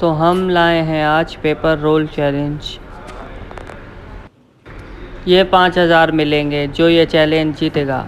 तो हम लाए हैं आज पेपर रोल चैलेंज। ये पाँच हज़ार मिलेंगे, जो ये चैलेंज जीतेगा।